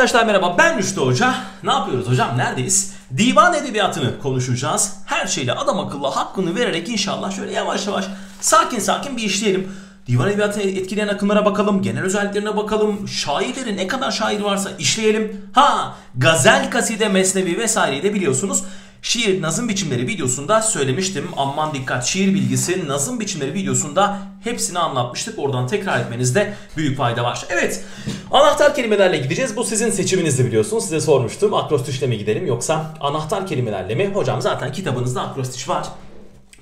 Arkadaşlar merhaba ben Rüştü Hoca. Ne yapıyoruz hocam? Neredeyiz? Divan edebiyatını konuşacağız. Her şeyle adam akıllı hakkını vererek inşallah şöyle yavaş yavaş sakin sakin bir işleyelim. Divan edebiyatını etkileyen akımlara bakalım, genel özelliklerine bakalım, şairlerin ne kadar şair varsa işleyelim. Ha, gazel, kaside, mesnevi vesaireyi de biliyorsunuz. Şiir nazım biçimleri videosunda söylemiştim. Aman dikkat şiir bilgisi nazım biçimleri videosunda hepsini anlatmıştık. Oradan tekrar etmenizde büyük fayda var. Evet anahtar kelimelerle gideceğiz. Bu sizin seçiminizdi biliyorsunuz. Size sormuştum. Akrostişle mi gidelim yoksa anahtar kelimelerle mi? Hocam zaten kitabınızda akrostiş var.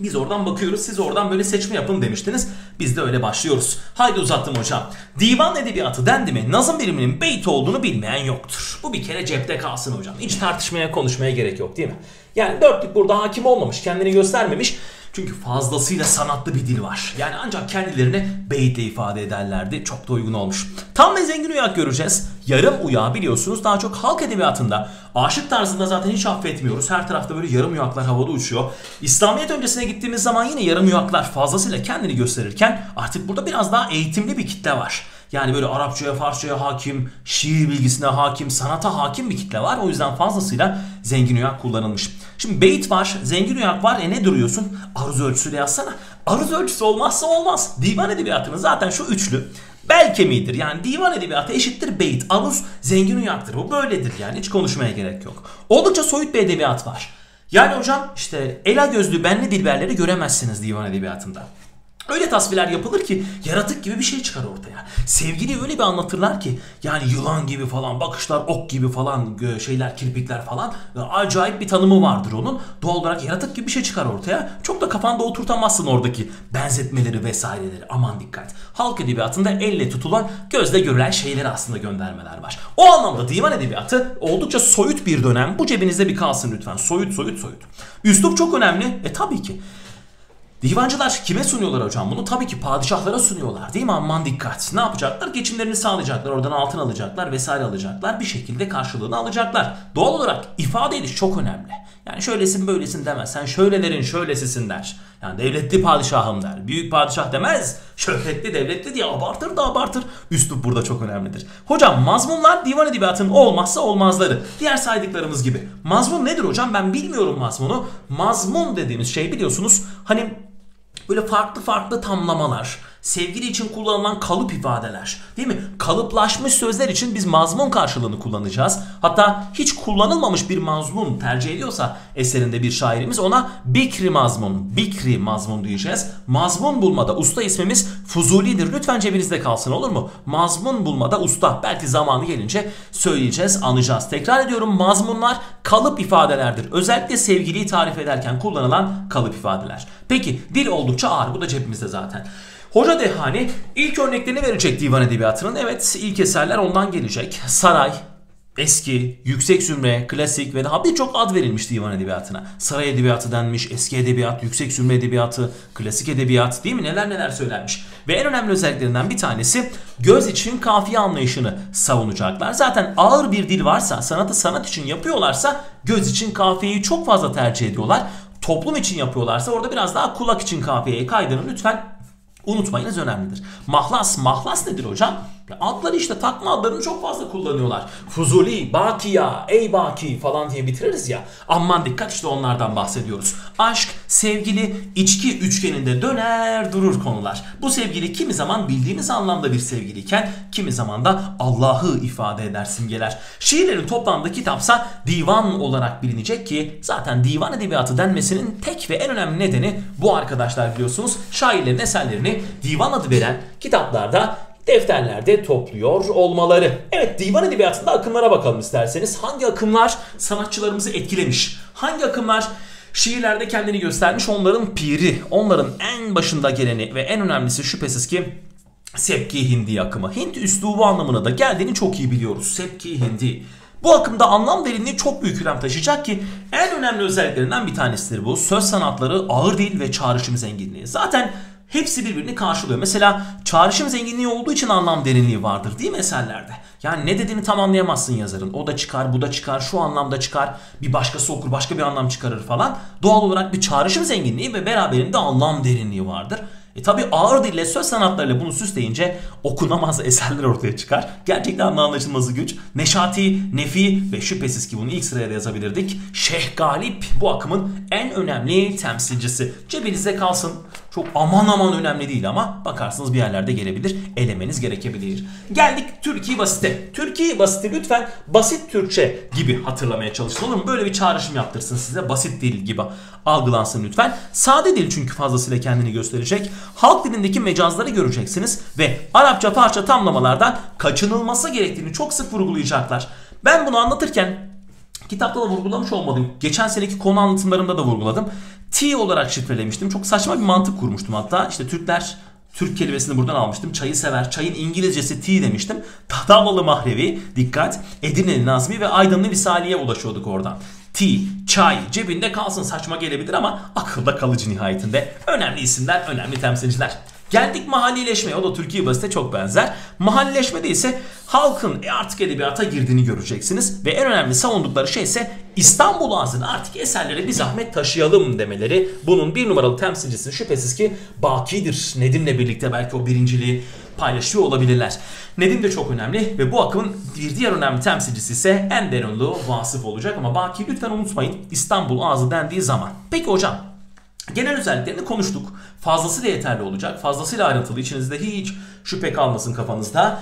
Biz oradan bakıyoruz. Siz oradan böyle seçme yapın demiştiniz. Biz de öyle başlıyoruz. Haydi uzattım hocam. Divan edebiyatı dendi mi nazım biriminin beyt olduğunu bilmeyen yoktur. Bu bir kere cepte kalsın hocam. Hiç tartışmaya konuşmaya gerek yok değil mi? Yani dörtlük burada hakim olmamış, kendini göstermemiş. Çünkü fazlasıyla sanatlı bir dil var. Yani ancak kendilerini beytle ifade ederlerdi. Çok da uygun olmuş. Tam ve zengin uyak göreceğiz. Yarım uyağı biliyorsunuz daha çok halk edebiyatında. Aşık tarzında zaten hiç affetmiyoruz. Her tarafta böyle yarım uyaklar havada uçuyor. İslamiyet öncesine gittiğimiz zaman yine yarım uyaklar fazlasıyla kendini gösterirken artık burada biraz daha eğitimli bir kitle var. Yani böyle Arapçaya, Farsçaya hakim, şiir bilgisine hakim, sanata hakim bir kitle var. O yüzden fazlasıyla zengin uyak kullanılmış. Şimdi beyt var, zengin uyak var. E ne duruyorsun? Aruz ölçüsüyle yazsana. Aruz ölçüsü olmazsa olmaz. Divan edebiyatının zaten şu üçlü bel kemiğidir. Yani divan edebiyatı eşittir beyt. Aruz zengin uyaktır. Bu böyledir yani hiç konuşmaya gerek yok. Oldukça soyut bir edebiyat var. Yani hocam işte ela gözlü benli dilberleri göremezsiniz divan edebiyatında. Öyle tasvirler yapılır ki yaratık gibi bir şey çıkar ortaya. Sevgili öyle bir anlatırlar ki yani yılan gibi falan bakışlar ok gibi falan şeyler kirpikler falan acayip bir tanımı vardır onun. Doğal olarak yaratık gibi bir şey çıkar ortaya. Çok da kafanda oturtamazsın oradaki benzetmeleri vesaireleri aman dikkat. Halk edebiyatında elle tutulan gözle görülen şeyleri aslında göndermeler var. O anlamda divan edebiyatı oldukça soyut bir dönem. Bu cebinizde bir kalsın lütfen. Soyut soyut soyut. Üslup çok önemli. E tabii ki. Divancılar kime sunuyorlar hocam bunu? Tabii ki padişahlara sunuyorlar değil mi? Aman dikkat. Ne yapacaklar? Geçimlerini sağlayacaklar. Oradan altın alacaklar vesaire alacaklar. Bir şekilde karşılığını alacaklar. Doğal olarak ifade ediş çok önemli. Yani şöylesin böylesin demez. Sen şöylelerin şöylesisin der. Yani devletli padişahım der. Büyük padişah demez. Şöhretli devletli diye abartır da abartır. Üslup burada çok önemlidir. Hocam mazmunlar divan edebiyatının olmazsa olmazları. Diğer saydıklarımız gibi. Mazmun nedir hocam? Ben bilmiyorum mazmunu. Mazmun dediğimiz şey biliyorsunuz hani böyle farklı farklı tamlamalar, sevgili için kullanılan kalıp ifadeler değil mi? Kalıplaşmış sözler için biz mazmun karşılığını kullanacağız. Hatta hiç kullanılmamış bir mazmun tercih ediyorsa eserinde bir şairimiz ona bikri mazmun, bikri mazmun diyeceğiz. Mazmun bulmada usta ismimiz Fuzuli'dir. Lütfen cebinizde kalsın olur mu? Mazmun bulmada usta. Belki zamanı gelince söyleyeceğiz, anacağız. Tekrar ediyorum mazmunlar kalıp ifadelerdir. Özellikle sevgiliyi tarif ederken kullanılan kalıp ifadeler. Peki dil oldukça ağır. Bu da cebimizde zaten. Hoca Dehani ilk örneklerini verecek divan edebiyatının. Evet ilk eserler ondan gelecek. Saray, eski, yüksek zümre, klasik ve daha birçok ad verilmiş divan edebiyatına. Saray edebiyatı denmiş, eski edebiyat, yüksek zümre edebiyatı, klasik edebiyat değil mi? Neler neler söylenmiş. Ve en önemli özelliklerinden bir tanesi göz için kafiye anlayışını savunacaklar. Zaten ağır bir dil varsa, sanatı sanat için yapıyorlarsa göz için kafiyeyi çok fazla tercih ediyorlar. Toplum için yapıyorlarsa orada biraz daha kulak için kafiyeye kaydırın lütfen unutmayınız önemlidir. Mahlas, mahlas nedir hocam? Adları işte takma adlarını çok fazla kullanıyorlar. Fuzuli, Bakiya, Ey Baki falan diye bitiririz ya. Aman dikkat işte onlardan bahsediyoruz. Aşk, sevgili, içki üçgeninde döner durur konular. Bu sevgili kimi zaman bildiğimiz anlamda bir sevgiliyken kimi zaman da Allah'ı ifade eder simgeler. Şiirlerin toplamda kitapsa divan olarak bilinecek ki zaten divan edebiyatı denmesinin tek ve en önemli nedeni bu arkadaşlar biliyorsunuz. Şairlerin eserlerini divan adı veren kitaplarda defterlerde topluyor olmaları. Evet divan edebiyatında akımlara bakalım isterseniz. Hangi akımlar sanatçılarımızı etkilemiş? Hangi akımlar şiirlerde kendini göstermiş onların piri, onların en başında geleni ve en önemlisi şüphesiz ki Sepki Hindi akımı. Hint üslubu anlamına da geldiğini çok iyi biliyoruz. Sepki Hindi. Bu akımda anlam derinliği çok büyük önem taşıyacak ki en önemli özelliklerinden bir tanesidir bu. Söz sanatları, ağır dil ve çağrışım zenginliği. Zaten Hepsi birbirini karşılıyor. Mesela çağrışım zenginliği olduğu için anlam derinliği vardır değil mi eserlerde? Yani ne dediğini tam anlayamazsın yazarın. O da çıkar, bu da çıkar, şu anlamda çıkar. Bir başkası okur, başka bir anlam çıkarır falan. Doğal olarak bir çağrışım zenginliği ve beraberinde anlam derinliği vardır. E tabi ağır dille söz sanatlarıyla bunu süsleyince okunamaz eserler ortaya çıkar. Gerçekten anlaşılması güç. Neşati, Nefi ve şüphesiz ki bunu ilk sıraya da yazabilirdik. Şeyh Galip bu akımın en önemli temsilcisi. Cebinizde kalsın. Çok aman aman önemli değil ama bakarsınız bir yerlerde gelebilir. Elemeniz gerekebilir. Geldik Türkiye basite. Türkiye basiti lütfen basit Türkçe gibi hatırlamaya çalışın olur mu? Böyle bir çağrışım yaptırsın size. Basit dil gibi algılansın lütfen. Sade dil çünkü fazlasıyla kendini gösterecek. Halk dilindeki mecazları göreceksiniz ve Arapça parça tamlamalardan kaçınılması gerektiğini çok sık vurgulayacaklar. Ben bunu anlatırken kitapta da vurgulamış olmalıyım. Geçen seneki konu anlatımlarımda da vurguladım. T olarak şifrelemiştim. Çok saçma bir mantık kurmuştum hatta. İşte Türkler Türk kelimesini buradan almıştım. Çayı sever. Çayın İngilizcesi tea demiştim. Tahtavalı Mahrevi, dikkat, Edirne'li Nazmi ve Aydınlı Visali'ye ulaşıyorduk oradan. Tea, çay cebinde kalsın saçma gelebilir ama akılda kalıcı nihayetinde. Önemli isimler, önemli temsilciler. Geldik mahallileşmeye. O da Türkiye basite çok benzer. Mahallileşmede ise halkın artık edebiyata girdiğini göreceksiniz. Ve en önemli savundukları şey ise İstanbul ağzını artık eserlere bir zahmet taşıyalım demeleri. Bunun bir numaralı temsilcisi şüphesiz ki Baki'dir. Nedim'le birlikte belki o birinciliği paylaşıyor olabilirler. Nedim de çok önemli ve bu akımın bir diğer önemli temsilcisi ise Enderunlu Vasıf olacak ama Baki lütfen unutmayın İstanbul ağzı dendiği zaman. Peki hocam genel özelliklerini konuştuk. Fazlasıyla yeterli olacak. Fazlasıyla ayrıntılı. İçinizde hiç şüphe kalmasın kafanızda.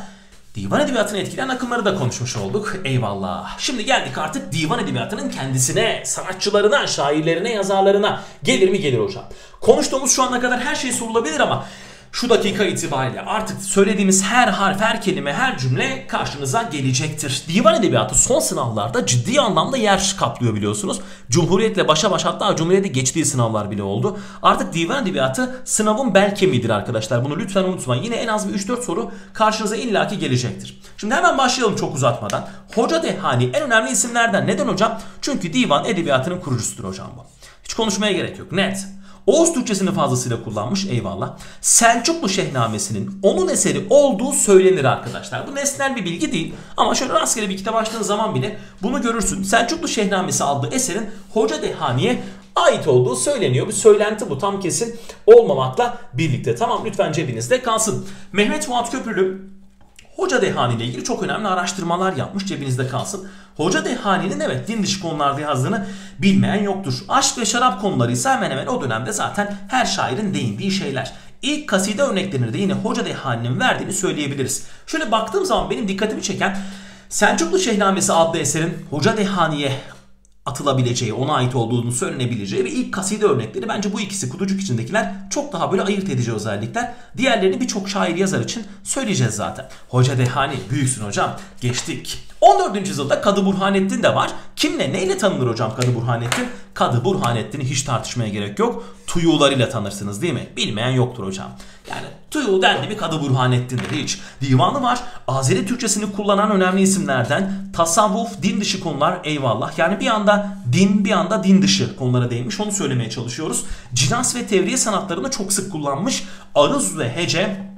Divan edebiyatını etkileyen akımları da konuşmuş olduk. Eyvallah. Şimdi geldik artık divan edebiyatının kendisine, sanatçılarına, şairlerine, yazarlarına. Gelir mi gelir hocam. Konuştuğumuz şu ana kadar her şey sorulabilir ama şu dakika itibariyle artık söylediğimiz her harf, her kelime, her cümle karşınıza gelecektir. Divan edebiyatı son sınavlarda ciddi anlamda yer kaplıyor biliyorsunuz. Cumhuriyetle başa baş hatta Cumhuriyet'e geçtiği sınavlar bile oldu. Artık divan edebiyatı sınavın bel kemiğidir arkadaşlar. Bunu lütfen unutmayın. Yine en az bir 3-4 soru karşınıza illaki gelecektir. Şimdi hemen başlayalım çok uzatmadan. Hoca Dehani en önemli isimlerden. Neden hocam? Çünkü divan edebiyatının kurucusudur hocam bu. Hiç konuşmaya gerek yok. Net. Oğuz Türkçesini fazlasıyla kullanmış eyvallah. Selçuklu Şehnamesi'nin onun eseri olduğu söylenir arkadaşlar. Bu nesnel bir bilgi değil ama şöyle rastgele bir kitap açtığın zaman bile bunu görürsün. Selçuklu Şehnamesi adlı eserin Hoca Dehani'ye ait olduğu söyleniyor. Bir söylenti bu tam kesin olmamakla birlikte. Tamam lütfen cebinizde kalsın. Mehmet Fuat Köprülü Hoca Dehani ile ilgili çok önemli araştırmalar yapmış cebinizde kalsın. Hoca Dehani'nin evet din dışı konularda yazdığını bilmeyen yoktur. Aşk ve şarap konuları ise hemen hemen o dönemde zaten her şairin değindiği şeyler. İlk kaside örneklerini de yine Hoca Dehani'nin verdiğini söyleyebiliriz. Şöyle baktığım zaman benim dikkatimi çeken Selçuklu Şehnamesi adlı eserin Hoca Dehani'ye atılabileceği, ona ait olduğunu söylenebileceği ve ilk kaside örnekleri bence bu ikisi kutucuk içindekiler çok daha böyle ayırt edici özellikler. Diğerlerini birçok şair yazar için söyleyeceğiz zaten. Hoca Dehani büyüksün hocam. Geçtik. 14. yüzyılda Kadı Burhanettin de var. Kimle neyle tanınır hocam Kadı Burhanettin? Kadı Burhanettin'i hiç tartışmaya gerek yok. Tuyularıyla tanırsınız değil mi? Bilmeyen yoktur hocam. Yani Tuyu dendi bir Kadı Burhanettin'dir hiç. Divanı var. Azeri Türkçesini kullanan önemli isimlerden. Tasavvuf, din dışı konular eyvallah. Yani bir anda din bir anda din dışı konulara değinmiş. Onu söylemeye çalışıyoruz. Cinas ve tevriye sanatlarını çok sık kullanmış. Aruz ve hece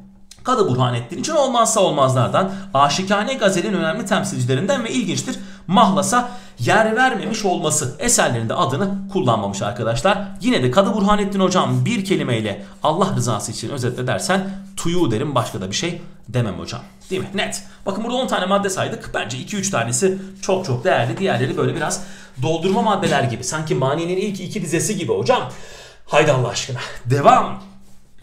Kadı Burhanettin için olmazsa olmazlardan Aşikane Gazel'in önemli temsilcilerinden ve ilginçtir mahlasa yer vermemiş olması eserlerinde adını kullanmamış arkadaşlar. Yine de Kadı Burhanettin hocam bir kelimeyle Allah rızası için özetle dersen tuyu derim başka da bir şey demem hocam. Değil mi? Net. Bakın burada 10 tane madde saydık. Bence 2-3 tanesi çok çok değerli. Diğerleri böyle biraz doldurma maddeler gibi. Sanki Mani'nin ilk iki dizesi gibi hocam. Haydi Allah aşkına. Devam.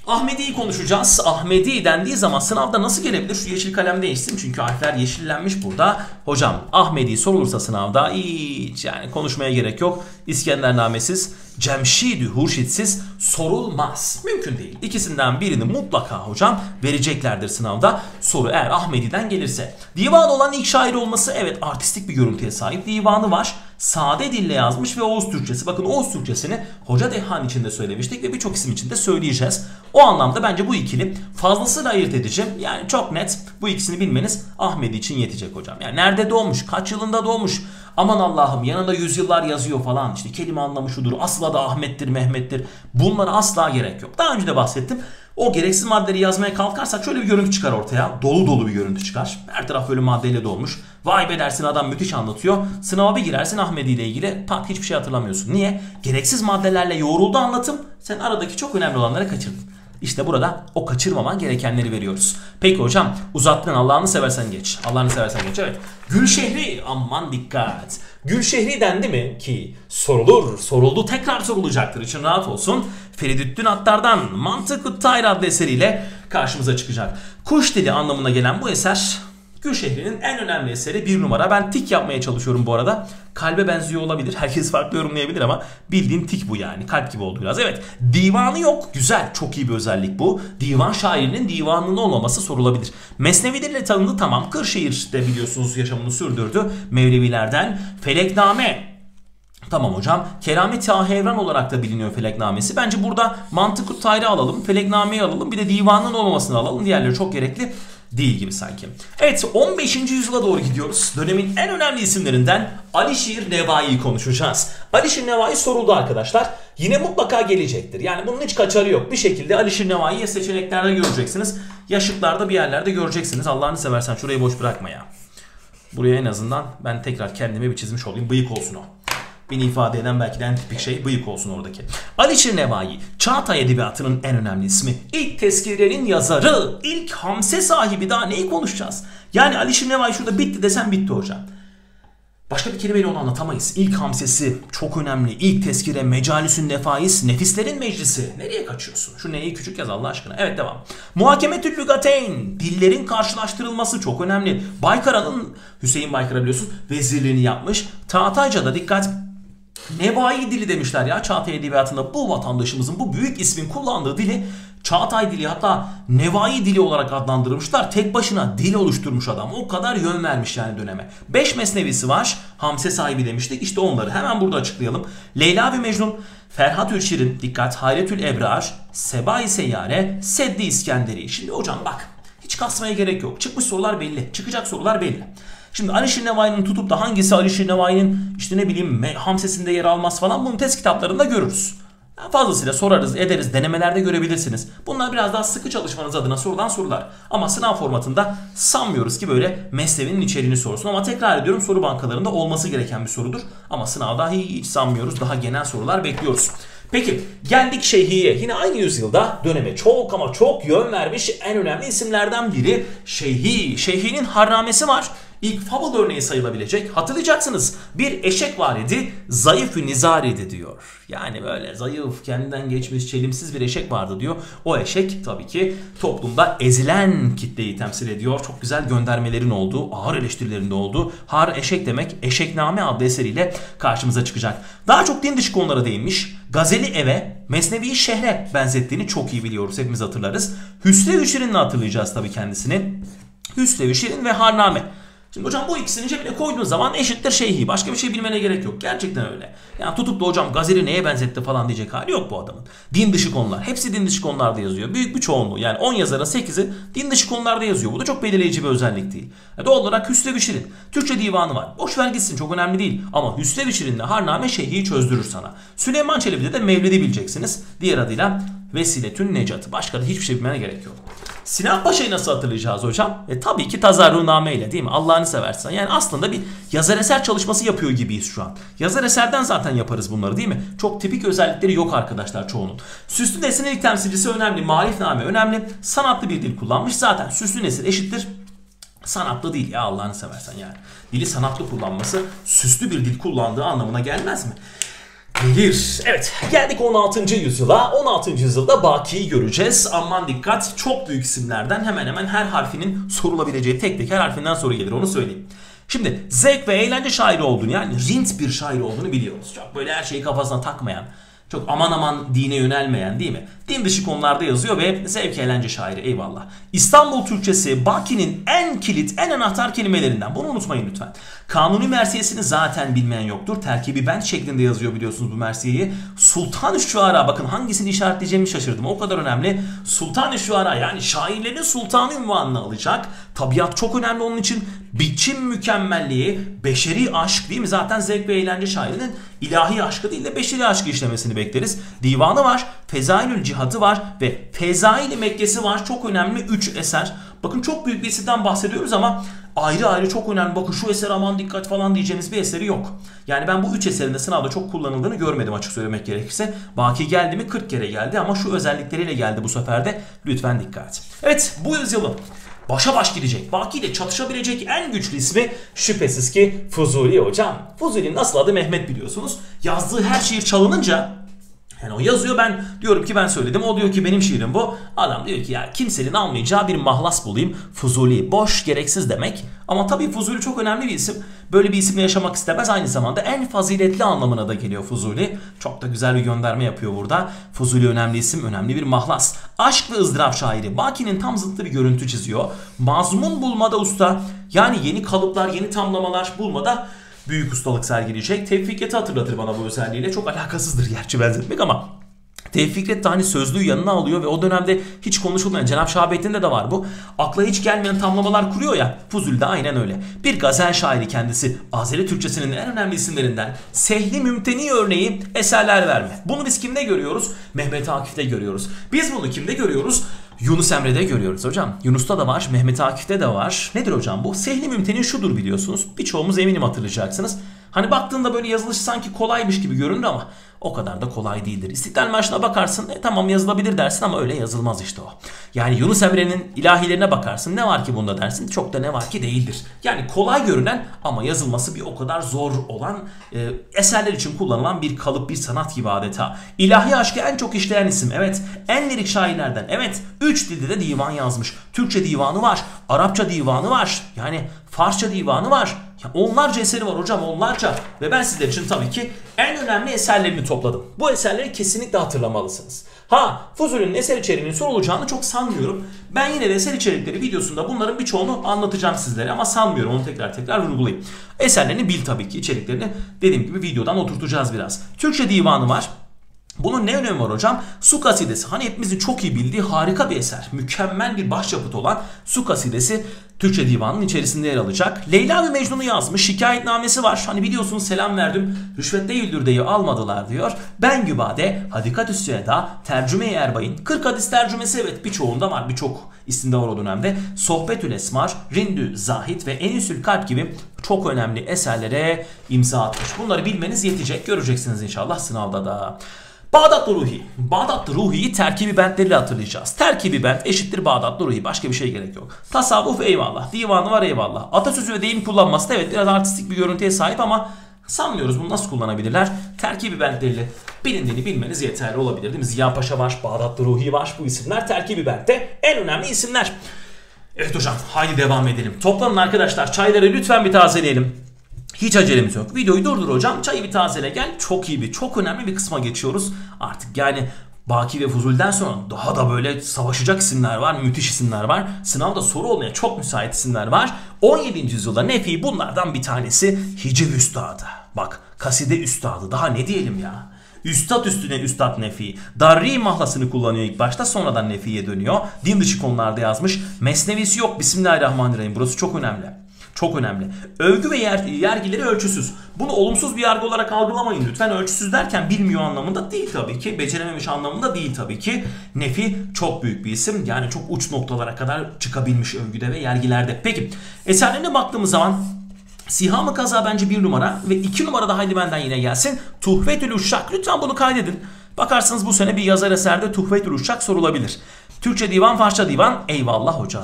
Ahmedi'yi konuşacağız. Ahmedi dendiği zaman sınavda nasıl gelebilir? Şu yeşil kalem değişsin çünkü harfler yeşillenmiş burada. Hocam Ahmedi sorulursa sınavda hiç yani konuşmaya gerek yok. İskendernamesiz, Cemşidü Hurşitsiz sorulmaz. Mümkün değil. İkisinden birini mutlaka hocam vereceklerdir sınavda. Soru eğer Ahmedi'den gelirse. Divan olan ilk şair olması evet artistik bir görüntüye sahip. Divanı var sade dille yazmış ve Oğuz Türkçesi. Bakın Oğuz Türkçesini Hoca Dehan için de söylemiştik ve birçok isim için de söyleyeceğiz. O anlamda bence bu ikili fazlasıyla ayırt edici. Yani çok net bu ikisini bilmeniz Ahmet için yetecek hocam. Yani nerede doğmuş, kaç yılında doğmuş, aman Allah'ım yanında yüzyıllar yazıyor falan işte kelime anlamı şudur, asla da Ahmet'tir, Mehmet'tir. Bunlara asla gerek yok. Daha önce de bahsettim. O gereksiz maddeleri yazmaya kalkarsak şöyle bir görüntü çıkar ortaya. Dolu dolu bir görüntü çıkar. Her taraf böyle maddeyle dolmuş. Vay be dersin adam müthiş anlatıyor. Sınava bir girersin Ahmedi ile ilgili pat hiçbir şey hatırlamıyorsun. Niye? Gereksiz maddelerle yoğruldu anlatım. Sen aradaki çok önemli olanları kaçırdın. İşte burada o kaçırmaman gerekenleri veriyoruz. Peki hocam uzattın Allah'ını seversen geç. Allah'ını seversen geç evet. Gülşehri aman dikkat. Gülşehri dendi mi ki sorulur soruldu tekrar sorulacaktır için rahat olsun. Feridüddin Attar'dan Mantık-ı Tayr adlı eseriyle karşımıza çıkacak. Kuş dili anlamına gelen bu eser Gülşehir'in en önemli eseri bir numara. Ben tik yapmaya çalışıyorum bu arada. Kalbe benziyor olabilir. Herkes farklı yorumlayabilir ama bildiğim tik bu yani. Kalp gibi oldu biraz. Evet. Divanı yok. Güzel. Çok iyi bir özellik bu. Divan şairinin divanının olmaması sorulabilir. Mesnevileriyle tanındı tamam. Kırşehir'de biliyorsunuz yaşamını sürdürdü. Mevlevilerden. Felekname Tamam hocam. Keramet Tahevran olarak da biliniyor Feleknamesi. Bence burada mantık tayri alalım. Feleknameyi alalım. Bir de divanın olmamasını alalım. Diğerleri çok gerekli değil gibi sanki. Evet 15. yüzyıla doğru gidiyoruz. Dönemin en önemli isimlerinden Alişir Nevai'yi konuşacağız. Alişir Nevai soruldu arkadaşlar. Yine mutlaka gelecektir. Yani bunun hiç kaçarı yok. Bir şekilde Alişir Nevai'yi seçeneklerde göreceksiniz. Yaşıklarda bir yerlerde göreceksiniz. Allah'ını seversen şurayı boş bırakma ya. Buraya en azından ben tekrar kendime bir çizmiş olayım. Bıyık olsun o. Beni ifade eden belki de en tipik şey bıyık olsun oradaki. Alişir Nevai, Çağatay Edebiyatı'nın en önemli ismi. İlk tezkirenin yazarı, ilk hamse sahibi daha neyi konuşacağız? Yani Alişir Nevai şurada bitti desem bitti hocam. Başka bir kelimeyle onu anlatamayız. İlk hamsesi çok önemli. İlk tezkire mecalisün nefais, nefislerin meclisi. Nereye kaçıyorsun? Şu neyi küçük yaz Allah aşkına. Evet devam. Muhakemetül lügateyn. Dillerin karşılaştırılması çok önemli. Baykara'nın, Hüseyin Baykara biliyorsun vezirliğini yapmış. Tahtayca'da dikkat Nevai dili demişler ya Çağatay Edebiyatı'nda bu vatandaşımızın bu büyük ismin kullandığı dili Çağatay dili hatta Nevai dili olarak adlandırmışlar. Tek başına dil oluşturmuş adam. O kadar yön vermiş yani döneme. Beş mesnevisi var. Hamse sahibi demiştik. İşte onları hemen burada açıklayalım. Leyla ve Mecnun, Ferhat Şirin, dikkat Hayretül Ebrar, Sebai Seyyare, Seddi İskenderi. Şimdi hocam bak hiç kasmaya gerek yok. Çıkmış sorular belli. Çıkacak sorular belli. Şimdi Alişir Nevai'nin tutup da hangisi Alişir Nevai'nin işte ne bileyim Hamsesinde yer almaz falan bunu test kitaplarında görürüz. Fazlasıyla sorarız, ederiz, denemelerde görebilirsiniz. Bunlar biraz daha sıkı çalışmanız adına sorulan sorular. Ama sınav formatında sanmıyoruz ki böyle meslevinin içeriğini sorsun. Ama tekrar ediyorum soru bankalarında olması gereken bir sorudur. Ama sınavda hiç sanmıyoruz. Daha genel sorular bekliyoruz. Peki geldik Şeyhi'ye. Yine aynı yüzyılda döneme çok ama çok yön vermiş en önemli isimlerden biri Şeyhi. Şeyhi'nin harnamesi var ilk fable örneği sayılabilecek. Hatırlayacaksınız bir eşek var idi zayıf-ı nizar idi diyor. Yani böyle zayıf kendinden geçmiş çelimsiz bir eşek vardı diyor. O eşek tabii ki toplumda ezilen kitleyi temsil ediyor. Çok güzel göndermelerin olduğu, ağır eleştirilerinde olduğu Har Eşek demek Eşekname adlı eseriyle karşımıza çıkacak. Daha çok din dışı konulara değinmiş. Gazeli eve, Mesnevi'yi şehre benzettiğini çok iyi biliyoruz. Hepimiz hatırlarız. Hüsrev Şirin'le hatırlayacağız tabii kendisini. Hüsrev Şirin ve Harname. Şimdi hocam bu ikisini cebine koyduğun zaman eşittir şeyhi. Başka bir şey bilmene gerek yok. Gerçekten öyle. Yani tutup da hocam Gazeli neye benzetti falan diyecek hali yok bu adamın. Din dışı konular. Hepsi din dışı konularda yazıyor. Büyük bir çoğunluğu yani 10 yazarın 8'i din dışı konularda yazıyor. Bu da çok belirleyici bir özellik değil. E doğal olarak Hüsrev Şirin. Türkçe divanı var. Boş ver gitsin çok önemli değil. Ama Hüsrev Şirin'le Harname şeyhiyi çözdürür sana. Süleyman Çelebi'de de Mevlidi bileceksiniz. Diğer adıyla Vesiletün Necatı. Başka da hiçbir şey bilmene gerek yok. Sinan Paşa'yı nasıl hatırlayacağız hocam? E, tabii ki Tazarruname ile değil mi? Allah'ını seversen. Yani aslında bir yazar eser çalışması yapıyor gibiyiz şu an. Yazar eserden zaten yaparız bunları değil mi? Çok tipik özellikleri yok arkadaşlar çoğunun. Süslü nesnelik temsilcisi önemli. Marifname önemli. Sanatlı bir dil kullanmış. Zaten süslü nesil eşittir sanatlı değil ya Allah'ını seversen yani. Dili sanatlı kullanması süslü bir dil kullandığı anlamına gelmez mi? Gelir. Evet geldik 16. yüzyıla. 16. yüzyılda Baki'yi göreceğiz. Aman dikkat çok büyük isimlerden hemen hemen her harfinin sorulabileceği tek tek her harfinden soru gelir onu söyleyeyim. Şimdi zevk ve eğlence şairi olduğunu yani rint bir şair olduğunu biliyoruz. Çok böyle her şeyi kafasına takmayan, çok aman aman dine yönelmeyen değil mi? Din dışı konularda yazıyor ve zevk eğlence şairi eyvallah. İstanbul Türkçesi Baki'nin en kilit, en anahtar kelimelerinden. Bunu unutmayın lütfen. Kanuni Mersiyesini zaten bilmeyen yoktur. Terkibi ben şeklinde yazıyor biliyorsunuz bu Mersiye'yi. Sultan-ı Şuara bakın hangisini işaretleyeceğimi şaşırdım. O kadar önemli. Sultan-ı Şuara yani şairlerin sultanı ünvanını alacak. Tabiat çok önemli onun için. Biçim mükemmelliği, beşeri aşk değil mi? Zaten zevk ve eğlence şairinin ilahi aşkı değil de beşeri aşkı işlemesini bekleriz. Divanı var, Fezailül Cihatı var ve Fezail-i Mekkesi var. Çok önemli 3 eser. Bakın çok büyük bir isimden bahsediyoruz ama ayrı ayrı çok önemli. Bakın şu eser aman dikkat falan diyeceğimiz bir eseri yok. Yani ben bu üç eserinde sınavda çok kullanıldığını görmedim açık söylemek gerekirse. Baki geldi mi 40 kere geldi ama şu özellikleriyle geldi bu sefer de. Lütfen dikkat. Evet bu yüzyılın başa baş gidecek, Baki ile çatışabilecek en güçlü ismi şüphesiz ki Fuzuli hocam. Fuzuli'nin asıl adı Mehmet biliyorsunuz. Yazdığı her şiir çalınınca yani o yazıyor ben diyorum ki ben söyledim. O diyor ki benim şiirim bu. Adam diyor ki ya kimsenin almayacağı bir mahlas bulayım. Fuzuli boş gereksiz demek. Ama tabii Fuzuli çok önemli bir isim. Böyle bir isimle yaşamak istemez. Aynı zamanda en faziletli anlamına da geliyor Fuzuli. Çok da güzel bir gönderme yapıyor burada. Fuzuli önemli isim, önemli bir mahlas. Aşk ve ızdırap şairi. Baki'nin tam zıttı bir görüntü çiziyor. Mazmun bulmada usta. Yani yeni kalıplar, yeni tamlamalar bulmada büyük ustalık sergileyecek. Tevfiket'i hatırlatır bana bu özelliğiyle. Çok alakasızdır gerçi benzetmek ama Tevfik Fikret de hani sözlüğü yanına alıyor ve o dönemde hiç konuşulmayan Cenab-ı Şahabettin'de de var bu. Akla hiç gelmeyen tamlamalar kuruyor ya. Fuzul de aynen öyle. Bir gazel şairi kendisi. Azeri Türkçesinin en önemli isimlerinden. Sehli Mümteni örneği eserler verme. Bunu biz kimde görüyoruz? Mehmet Akif'te görüyoruz. Biz bunu kimde görüyoruz? Yunus Emre'de görüyoruz hocam. Yunus'ta da var, Mehmet Akif'te de var. Nedir hocam bu? Sehli Mümteni şudur biliyorsunuz. Birçoğumuz eminim hatırlayacaksınız. Hani baktığında böyle yazılışı sanki kolaymış gibi görünür ama o kadar da kolay değildir. İstiklal Marşı'na bakarsın e, tamam yazılabilir dersin ama öyle yazılmaz işte o. Yani Yunus Emre'nin ilahilerine bakarsın ne var ki bunda dersin çok da ne var ki değildir. Yani kolay görünen ama yazılması bir o kadar zor olan e, eserler için kullanılan bir kalıp bir sanat gibi adeta. İlahi aşkı en çok işleyen isim evet en lirik şairlerden evet 3 dilde de divan yazmış. Türkçe divanı var, Arapça divanı var yani Farsça divanı var. Ya onlarca eseri var hocam onlarca. Ve ben sizler için tabii ki en önemli eserlerini topladım. Bu eserleri kesinlikle hatırlamalısınız. Ha Fuzuli'nin eser içeriğinin sorulacağını çok sanmıyorum. Ben yine de eser içerikleri videosunda bunların birçoğunu anlatacağım sizlere ama sanmıyorum onu tekrar tekrar vurgulayayım. Eserlerini bil tabii ki içeriklerini dediğim gibi videodan oturtacağız biraz. Türkçe divanı var. Bunun ne önemi var hocam? Su kasidesi. Hani hepimizin çok iyi bildiği harika bir eser. Mükemmel bir başyapıt olan Su kasidesi Türkçe divanının içerisinde yer alacak. Leyla ve Mecnun'u yazmış. Şikayetnamesi var. Hani biliyorsunuz selam verdim. Rüşvet değildir diye almadılar diyor. Ben Gübade, Hadikat Üssüeda, Tercüme-i Erbay'ın 40 hadis tercümesi evet birçoğunda var. Birçok isimde var o dönemde. Sohbetül Esmar, Rindü Zahit ve Enisül Kalp gibi çok önemli eserlere imza atmış. Bunları bilmeniz yetecek. Göreceksiniz inşallah sınavda da. Bağdatlı Ruhi. Bağdatlı Ruhi'yi terkibi bentleriyle hatırlayacağız. Terkibi bent eşittir Bağdatlı Ruhi. Başka bir şey gerek yok. Tasavvuf eyvallah. Divanı var eyvallah. Atasözü ve deyim kullanması da evet biraz artistik bir görüntüye sahip ama sanmıyoruz bunu nasıl kullanabilirler. Terkibi bentleriyle bilindiğini bilmeniz yeterli olabilir değil mi? Ziya Paşa var, Bağdatlı Ruhi var. Bu isimler terkibi bentte en önemli isimler. Evet hocam haydi devam edelim. Toplanın arkadaşlar çayları lütfen bir tazeleyelim. Hiç acelemiz yok. Videoyu durdur hocam. Çayı bir tazele gel. Çok iyi bir, çok önemli bir kısma geçiyoruz. Artık yani Baki ve Fuzul'den sonra daha da böyle savaşacak isimler var, müthiş isimler var. Sınavda soru olmaya çok müsait isimler var. 17. yüzyılda Nefi bunlardan bir tanesi Hiciv Üstadı. Bak kaside üstadı daha ne diyelim ya. Üstad üstüne üstad Nefi. Darri mahlasını kullanıyor ilk başta sonradan Nefi'ye dönüyor. Din dışı konularda yazmış. Mesnevisi yok. Bismillahirrahmanirrahim. Burası çok önemli. Çok önemli. Övgü ve yer, yergileri ölçüsüz. Bunu olumsuz bir yargı olarak algılamayın lütfen. Ölçüsüz derken bilmiyor anlamında değil tabii ki. Becerememiş anlamında değil tabii ki. Nefi çok büyük bir isim. Yani çok uç noktalara kadar çıkabilmiş övgüde ve yergilerde. Peki eserlerine baktığımız zaman Sihamı Kaza bence bir numara ve iki numara da haydi benden yine gelsin. Tuhvetül Uşşak. Lütfen bunu kaydedin. Bakarsınız bu sene bir yazar eserde Tuhvetül Uşşak sorulabilir. Türkçe divan, Farsça divan. Eyvallah hocam.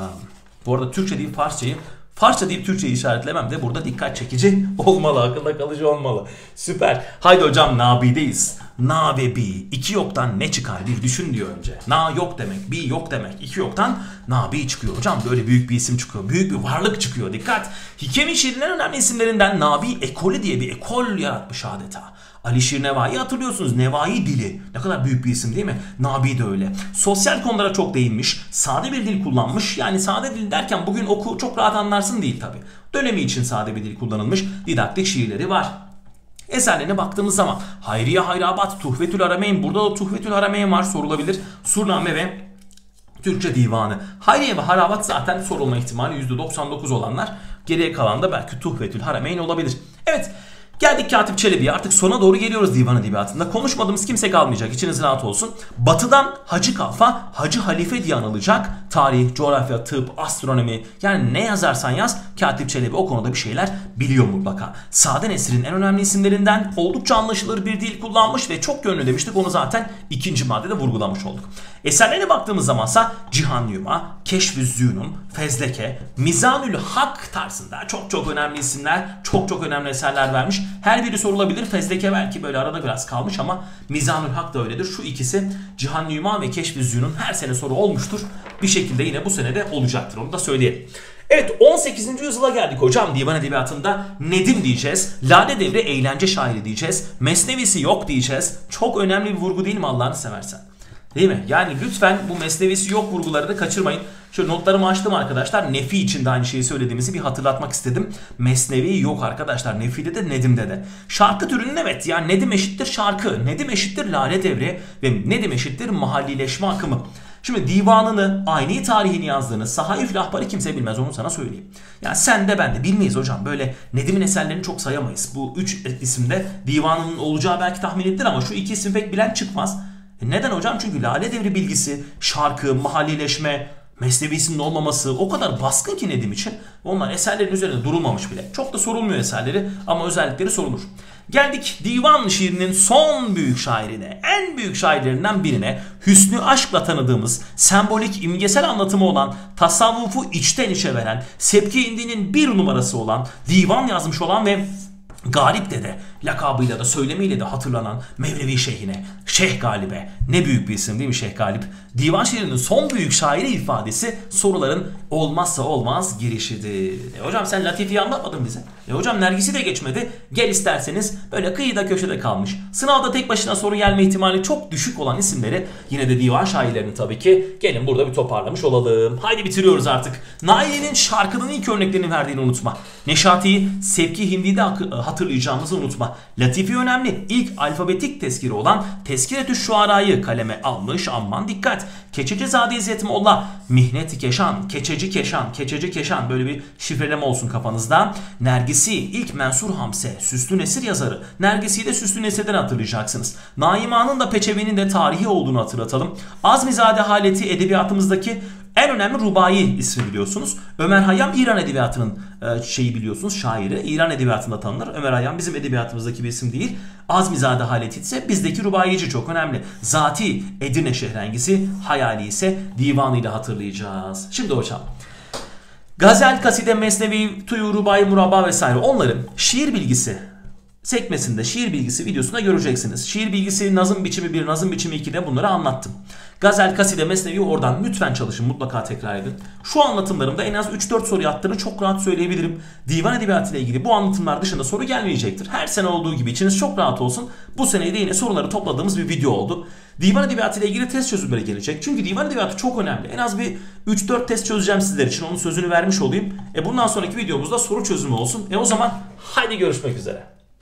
Bu arada Türkçe değil Farsçayı Farsça deyip Türkçeyi işaretlemem de burada dikkat çekici olmalı, akılda kalıcı olmalı. Süper. Haydi hocam Nabi'deyiz. Na ve bi. İki yoktan ne çıkar bir düşün diyor önce. Na yok demek, bi yok demek. İki yoktan Nabi çıkıyor hocam. Böyle büyük bir isim çıkıyor. Büyük bir varlık çıkıyor. Dikkat. Hikemi şiirin en önemli isimlerinden Nabi ekolü diye bir ekol yaratmış adeta. Alişir Nevai hatırlıyorsunuz. Nevai dili. Ne kadar büyük bir isim değil mi? Nabi de öyle. Sosyal konulara çok değinmiş. Sade bir dil kullanmış. Yani sade dil derken bugün oku çok rahat anlarsın değil tabi. Dönemi için sade bir dil kullanılmış. Didaktik şiirleri var. Eserlerine baktığımız zaman Hayriye Hayrabat, Tuhvetül Arameyn. Burada da Tuhvetül Arameyn var sorulabilir. Surname ve Türkçe divanı. Hayriye ve Harabat zaten sorulma ihtimali %99 olanlar. Geriye kalan da belki Tuhvetül Harameyn olabilir. Evet Geldik Katip Çelebi'ye artık sona doğru geliyoruz divan edebiyatında. Konuşmadığımız kimse kalmayacak içiniz rahat olsun. Batıdan Hacı Kalfa, Hacı Halife diye anılacak. Tarih, coğrafya, tıp, astronomi yani ne yazarsan yaz Katip Çelebi o konuda bir şeyler biliyor mutlaka. Sade Nesir'in en önemli isimlerinden oldukça anlaşılır bir dil kullanmış ve çok yönlü demiştik. Onu zaten ikinci maddede vurgulamış olduk. Eserlerine baktığımız zamansa Cihan Yuma, Keşf-ü Zünun, Fezleke, Mizanül Hak tarzında çok çok önemli isimler, çok çok önemli eserler vermiş. Her biri sorulabilir. Fezleke belki böyle arada biraz kalmış ama Mizanül Hak da öyledir. Şu ikisi Cihan Yuma ve Keşf-ü Zünun her sene soru olmuştur. Bir şekilde yine bu sene de olacaktır. Onu da söyleyelim. Evet 18. yüzyıla geldik hocam divan edebiyatında Nedim diyeceğiz. Lale Devri eğlence şairi diyeceğiz. Mesnevisi yok diyeceğiz. Çok önemli bir vurgu değil mi Allah'ını seversen? Değil mi? Yani lütfen bu mesnevisi yok vurgularını kaçırmayın. Şöyle notlarımı açtım arkadaşlar. Nefi için de aynı şeyi söylediğimizi bir hatırlatmak istedim. Mesnevi yok arkadaşlar. Nefi'de de Nedim'de de. Şarkı türünün evet yani Nedim eşittir şarkı. Nedim eşittir lale devri. Ve Nedim eşittir mahallileşme akımı. Şimdi divanını, aynı tarihini yazdığını, sahaif lahbarı kimse bilmez onu sana söyleyeyim. Yani sen de ben de bilmeyiz hocam. Böyle Nedim'in eserlerini çok sayamayız. Bu üç isimde divanının olacağı belki tahmin edilir ama şu iki isim pek bilen çıkmaz. E neden hocam? Çünkü Lale Devri bilgisi, şarkı, mahallileşme, mesnevisinin olmaması o kadar baskın ki Nedim için. Onlar eserlerin üzerinde durulmamış bile. Çok da sorulmuyor eserleri ama özellikleri sorulur. Geldik divan şiirinin son büyük şairine, en büyük şairlerinden birine, hüsnü aşkla tanıdığımız, sembolik imgesel anlatımı olan, tasavvufu içten içe veren, Sepki İndi'nin bir numarası olan, divan yazmış olan ve Galip Dede lakabıyla da söylemiyle de hatırlanan Mevlevi Şeyhine, Şeyh Galip'e ne büyük bir isim değil mi Şeyh Galip? Divan şiirinin son büyük şairi ifadesi soruların olmazsa olmaz girişidir. E hocam sen Latifi'yi anlatmadın bize. E hocam Nergis'i de geçmedi. Gel isterseniz böyle kıyıda köşede kalmış. Sınavda tek başına soru gelme ihtimali çok düşük olan isimleri yine de divan şairlerini tabii ki gelin burada bir toparlamış olalım. Haydi bitiriyoruz artık. Naile'nin şarkının ilk örneklerini verdiğini unutma. Neşati'yi Sevki Hindi'de hatırlayacağımızı unutma. Latifi önemli. İlk alfabetik tezkiri olan Tezkiretü Şuara'yı kaleme almış. Aman dikkat. Keçecizade İzzet Molla, Mihnet Keşan, Keçeci Keşan, Keçeci Keşan böyle bir şifreleme olsun kafanızda. Nergisi ilk Mensur Hamse, Süslü Nesir yazarı. Nergisi'yi de Süslü Nesir'den hatırlayacaksınız. Naima'nın da Peçevi'nin de tarihi olduğunu hatırlatalım. Azmizade haleti edebiyatımızdaki en önemli Rubai ismi biliyorsunuz. Ömer Hayyam İran edebiyatının e, şeyi biliyorsunuz şairi. İran edebiyatında tanınır. Ömer Hayyam bizim edebiyatımızdaki bir isim değil. Azmizade Halet ise bizdeki Rubaici çok önemli. Zati Edirne Şehrengisi, Hayali ise divanıyla hatırlayacağız. Şimdi hocam Gazel, Kaside, Mesnevi, Tuyu, Rubai, Murabba vesaire onların şiir bilgisi sekmesinde şiir bilgisi videosunda göreceksiniz. Şiir bilgisi nazım biçimi 1, nazım biçimi 2'de bunları anlattım. Gazel, kaside, mesnevi oradan lütfen çalışın mutlaka tekrar edin. Şu anlatımlarımda en az 3-4 soru yattığını çok rahat söyleyebilirim. Divan edebiyatı ile ilgili bu anlatımlar dışında soru gelmeyecektir. Her sene olduğu gibi içiniz çok rahat olsun. Bu senede yine soruları topladığımız bir video oldu. Divan edebiyatı ile ilgili test çözümleri gelecek. Çünkü divan edebiyatı çok önemli. En az bir 3-4 test çözeceğim sizler için. Onun sözünü vermiş olayım. E bundan sonraki videomuzda soru çözümü olsun. E o zaman haydi görüşmek üzere.